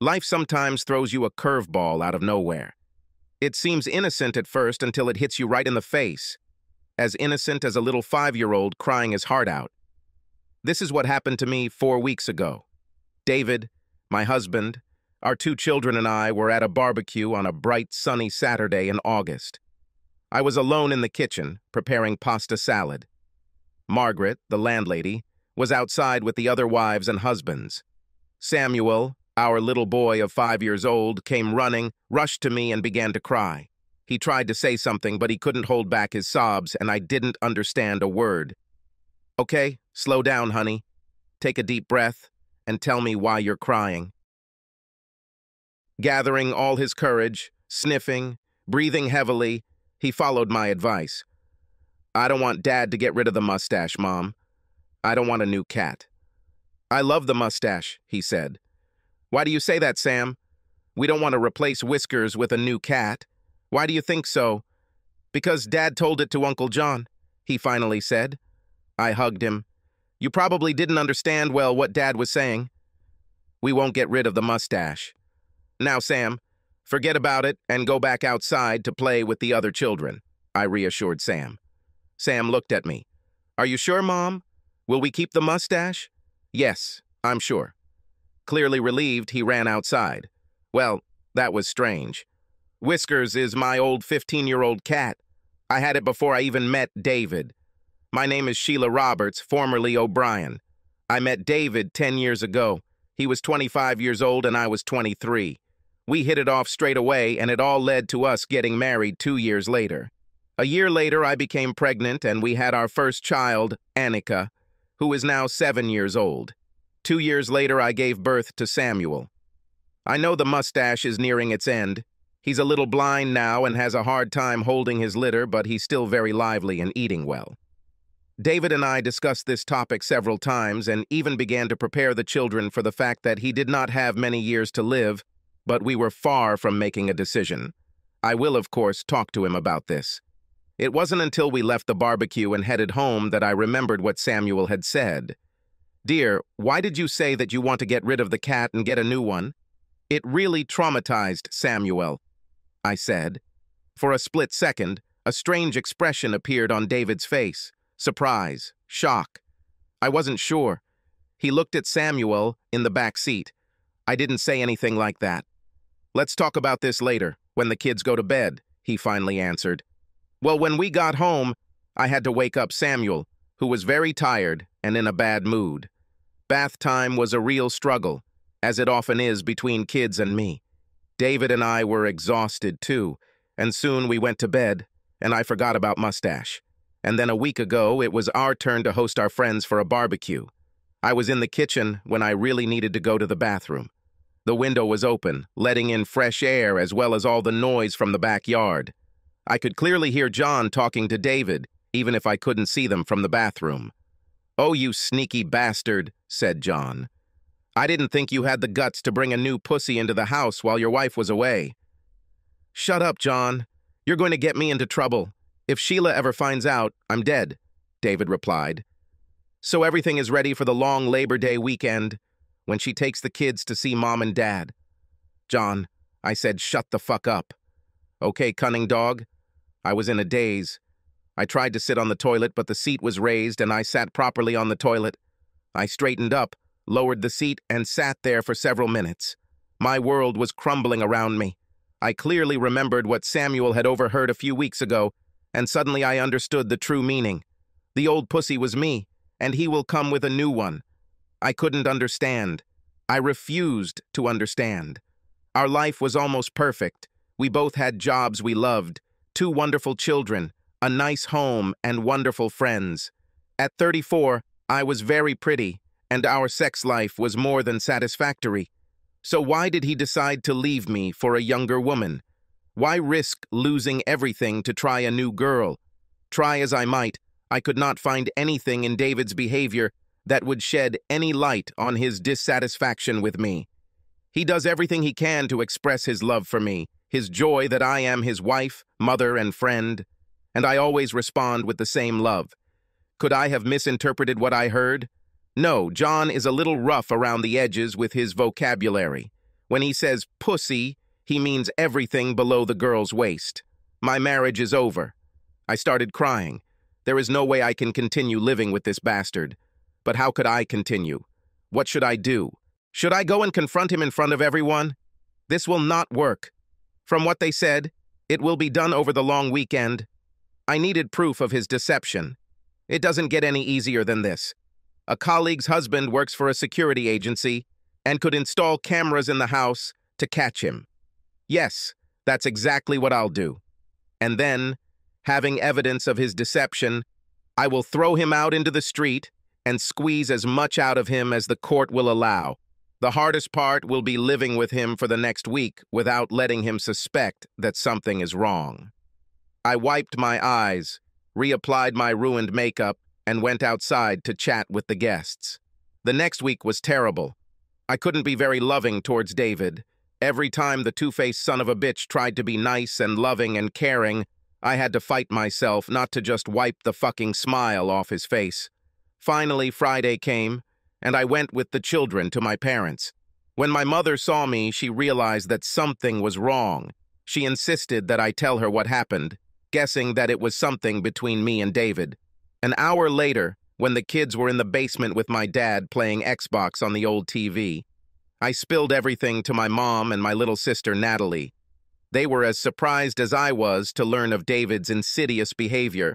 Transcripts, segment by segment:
Life sometimes throws you a curveball out of nowhere. It seems innocent at first until it hits you right in the face. As innocent as a little five-year-old crying his heart out. This is what happened to me four weeks ago. David, my husband, our two children and I were at a barbecue on a bright, sunny Saturday in August. I was alone in the kitchen, preparing pasta salad. Margaret, the landlady, was outside with the other wives and husbands. Samuel, our little boy of five years old, came running, rushed to me, and began to cry. He tried to say something, but he couldn't hold back his sobs, and I didn't understand a word. Okay, slow down, honey. Take a deep breath and tell me why you're crying. Gathering all his courage, sniffing, breathing heavily, he followed my advice. I don't want Dad to get rid of the mustache, Mom. I don't want a new cat. I love the mustache, he said. Why do you say that, Sam? We don't want to replace Whiskers with a new cat. Why do you think so? Because Dad told it to Uncle John, he finally said. I hugged him. You probably didn't understand well what Dad was saying. We won't get rid of the mustache. Now, Sam, forget about it and go back outside to play with the other children, I reassured Sam. Sam looked at me. Are you sure, Mom? Will we keep the mustache? Yes, I'm sure. Clearly relieved, he ran outside. Well, that was strange. Whiskers is my old 15-year-old cat. I had it before I even met David. My name is Sheila Roberts, formerly O'Brien. I met David 10 years ago. He was 25 years old and I was 23. We hit it off straight away, and it all led to us getting married two years later. A year later, I became pregnant, and we had our first child, Annika, who is now seven years old. Two years later, I gave birth to Samuel. I know the mustache is nearing its end. He's a little blind now and has a hard time holding his litter, but he's still very lively and eating well. David and I discussed this topic several times and even began to prepare the children for the fact that he did not have many years to live but we were far from making a decision. I will, of course, talk to him about this. It wasn't until we left the barbecue and headed home that I remembered what Samuel had said. Dear, why did you say that you want to get rid of the cat and get a new one? It really traumatized Samuel, I said. For a split second, a strange expression appeared on David's face surprise, shock. I wasn't sure. He looked at Samuel in the back seat. I didn't say anything like that. Let's talk about this later, when the kids go to bed, he finally answered. Well, when we got home, I had to wake up Samuel, who was very tired and in a bad mood. Bath time was a real struggle, as it often is between kids and me. David and I were exhausted too, and soon we went to bed, and I forgot about Mustache. And then a week ago, it was our turn to host our friends for a barbecue. I was in the kitchen when I really needed to go to the bathroom. The window was open, letting in fresh air as well as all the noise from the backyard. I could clearly hear John talking to David, even if I couldn't see them from the bathroom. Oh, you sneaky bastard, said John. I didn't think you had the guts to bring a new pussy into the house while your wife was away. Shut up, John. You're going to get me into trouble. If Sheila ever finds out, I'm dead, David replied. So everything is ready for the long Labor Day weekend when she takes the kids to see mom and dad. John, I said, shut the fuck up. Okay, cunning dog. I was in a daze. I tried to sit on the toilet, but the seat was raised and I sat properly on the toilet. I straightened up, lowered the seat, and sat there for several minutes. My world was crumbling around me. I clearly remembered what Samuel had overheard a few weeks ago, and suddenly I understood the true meaning. The old pussy was me, and he will come with a new one. I couldn't understand. I refused to understand. Our life was almost perfect. We both had jobs we loved, two wonderful children, a nice home, and wonderful friends. At 34, I was very pretty, and our sex life was more than satisfactory. So why did he decide to leave me for a younger woman? Why risk losing everything to try a new girl? Try as I might, I could not find anything in David's behavior that would shed any light on his dissatisfaction with me. He does everything he can to express his love for me, his joy that I am his wife, mother, and friend, and I always respond with the same love. Could I have misinterpreted what I heard? No, John is a little rough around the edges with his vocabulary. When he says pussy, he means everything below the girl's waist. My marriage is over. I started crying. There is no way I can continue living with this bastard. But how could I continue? What should I do? Should I go and confront him in front of everyone? This will not work. From what they said, it will be done over the long weekend. I needed proof of his deception. It doesn't get any easier than this. A colleague's husband works for a security agency and could install cameras in the house to catch him. Yes, that's exactly what I'll do. And then, having evidence of his deception, I will throw him out into the street and squeeze as much out of him as the court will allow. The hardest part will be living with him for the next week without letting him suspect that something is wrong. I wiped my eyes, reapplied my ruined makeup, and went outside to chat with the guests. The next week was terrible. I couldn't be very loving towards David. Every time the two-faced son of a bitch tried to be nice and loving and caring, I had to fight myself not to just wipe the fucking smile off his face. Finally, Friday came, and I went with the children to my parents. When my mother saw me, she realized that something was wrong. She insisted that I tell her what happened, guessing that it was something between me and David. An hour later, when the kids were in the basement with my dad playing Xbox on the old TV, I spilled everything to my mom and my little sister Natalie. They were as surprised as I was to learn of David's insidious behavior.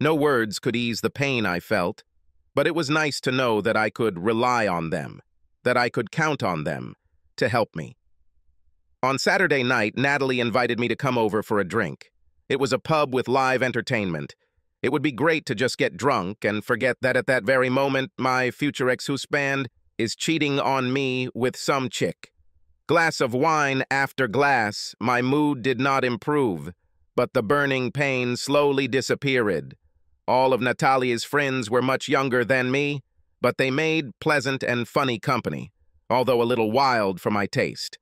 No words could ease the pain I felt. But it was nice to know that I could rely on them, that I could count on them to help me. On Saturday night, Natalie invited me to come over for a drink. It was a pub with live entertainment. It would be great to just get drunk and forget that at that very moment my future ex-husband is cheating on me with some chick. Glass of wine after glass, my mood did not improve, but the burning pain slowly disappeared. All of Natalia's friends were much younger than me, but they made pleasant and funny company, although a little wild for my taste.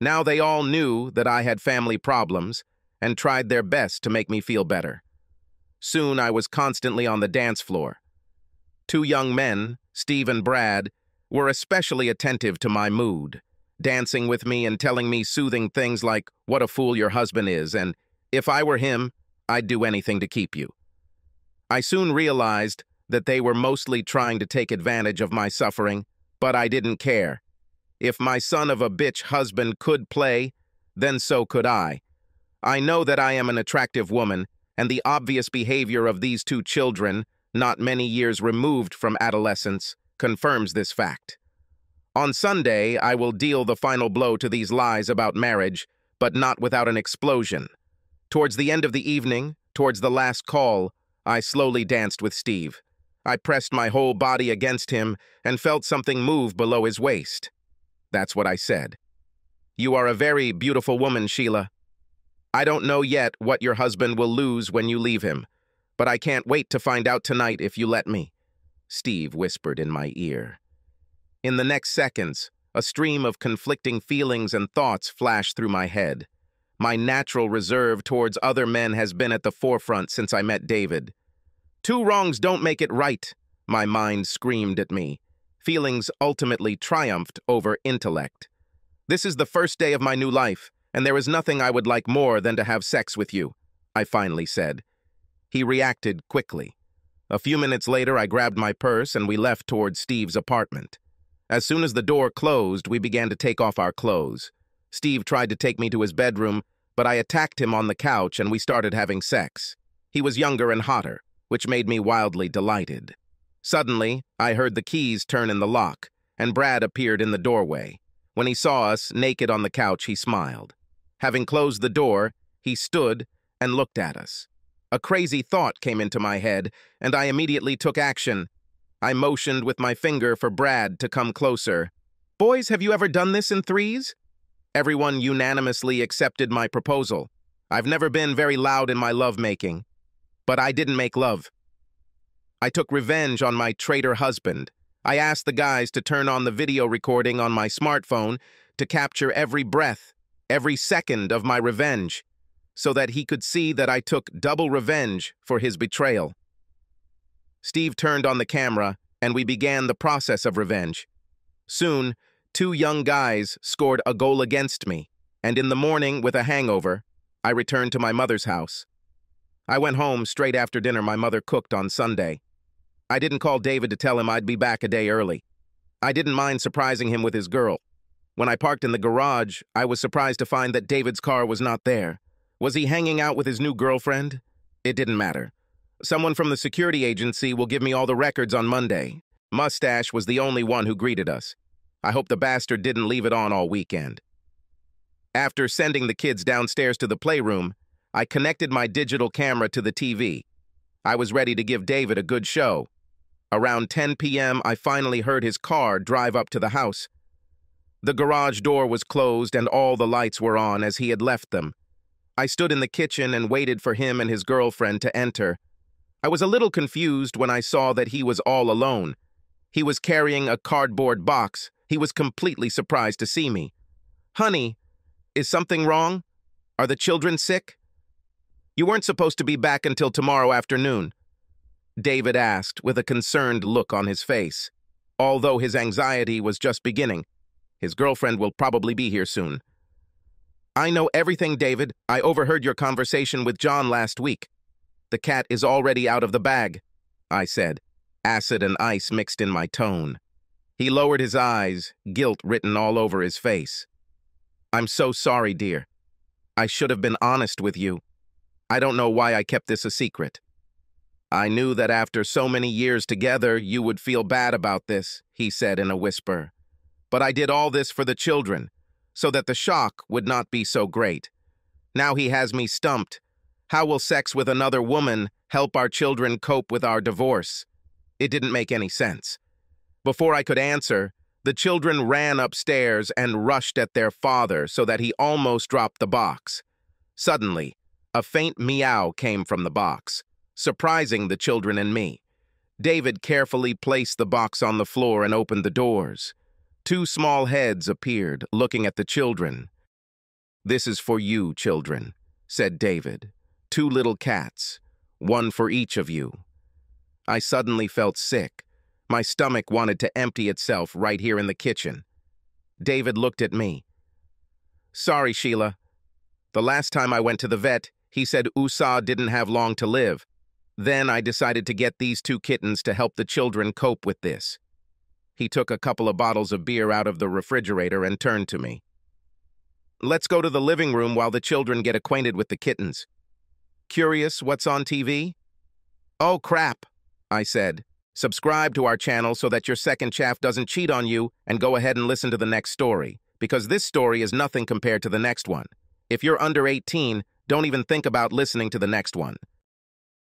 Now they all knew that I had family problems and tried their best to make me feel better. Soon I was constantly on the dance floor. Two young men, Steve and Brad, were especially attentive to my mood, dancing with me and telling me soothing things like, what a fool your husband is, and if I were him, I'd do anything to keep you. I soon realized that they were mostly trying to take advantage of my suffering, but I didn't care. If my son of a bitch husband could play, then so could I. I know that I am an attractive woman, and the obvious behavior of these two children, not many years removed from adolescence, confirms this fact. On Sunday, I will deal the final blow to these lies about marriage, but not without an explosion. Towards the end of the evening, towards the last call, I slowly danced with Steve. I pressed my whole body against him and felt something move below his waist. That's what I said. You are a very beautiful woman, Sheila. I don't know yet what your husband will lose when you leave him, but I can't wait to find out tonight if you let me. Steve whispered in my ear. In the next seconds, a stream of conflicting feelings and thoughts flashed through my head. My natural reserve towards other men has been at the forefront since I met David. Two wrongs don't make it right, my mind screamed at me. Feelings ultimately triumphed over intellect. This is the first day of my new life, and there is nothing I would like more than to have sex with you, I finally said. He reacted quickly. A few minutes later, I grabbed my purse and we left towards Steve's apartment. As soon as the door closed, we began to take off our clothes. Steve tried to take me to his bedroom, but I attacked him on the couch and we started having sex. He was younger and hotter which made me wildly delighted. Suddenly, I heard the keys turn in the lock, and Brad appeared in the doorway. When he saw us, naked on the couch, he smiled. Having closed the door, he stood and looked at us. A crazy thought came into my head, and I immediately took action. I motioned with my finger for Brad to come closer. Boys, have you ever done this in threes? Everyone unanimously accepted my proposal. I've never been very loud in my lovemaking, but I didn't make love. I took revenge on my traitor husband. I asked the guys to turn on the video recording on my smartphone to capture every breath, every second of my revenge, so that he could see that I took double revenge for his betrayal. Steve turned on the camera, and we began the process of revenge. Soon, Two young guys scored a goal against me, and in the morning, with a hangover, I returned to my mother's house. I went home straight after dinner my mother cooked on Sunday. I didn't call David to tell him I'd be back a day early. I didn't mind surprising him with his girl. When I parked in the garage, I was surprised to find that David's car was not there. Was he hanging out with his new girlfriend? It didn't matter. Someone from the security agency will give me all the records on Monday. Mustache was the only one who greeted us. I hope the bastard didn't leave it on all weekend. After sending the kids downstairs to the playroom, I connected my digital camera to the TV. I was ready to give David a good show. Around 10 p.m., I finally heard his car drive up to the house. The garage door was closed and all the lights were on as he had left them. I stood in the kitchen and waited for him and his girlfriend to enter. I was a little confused when I saw that he was all alone. He was carrying a cardboard box. He was completely surprised to see me. Honey, is something wrong? Are the children sick? You weren't supposed to be back until tomorrow afternoon. David asked with a concerned look on his face. Although his anxiety was just beginning, his girlfriend will probably be here soon. I know everything, David. I overheard your conversation with John last week. The cat is already out of the bag, I said, acid and ice mixed in my tone. He lowered his eyes, guilt written all over his face. I'm so sorry, dear. I should have been honest with you. I don't know why I kept this a secret. I knew that after so many years together, you would feel bad about this, he said in a whisper. But I did all this for the children, so that the shock would not be so great. Now he has me stumped. How will sex with another woman help our children cope with our divorce? It didn't make any sense. Before I could answer, the children ran upstairs and rushed at their father so that he almost dropped the box. Suddenly, a faint meow came from the box, surprising the children and me. David carefully placed the box on the floor and opened the doors. Two small heads appeared, looking at the children. This is for you, children, said David. Two little cats, one for each of you. I suddenly felt sick. My stomach wanted to empty itself right here in the kitchen. David looked at me. Sorry, Sheila. The last time I went to the vet, he said Usa didn't have long to live. Then I decided to get these two kittens to help the children cope with this. He took a couple of bottles of beer out of the refrigerator and turned to me. Let's go to the living room while the children get acquainted with the kittens. Curious what's on TV? Oh, crap, I said. Subscribe to our channel so that your second chaff doesn't cheat on you and go ahead and listen to the next story, because this story is nothing compared to the next one. If you're under 18, don't even think about listening to the next one.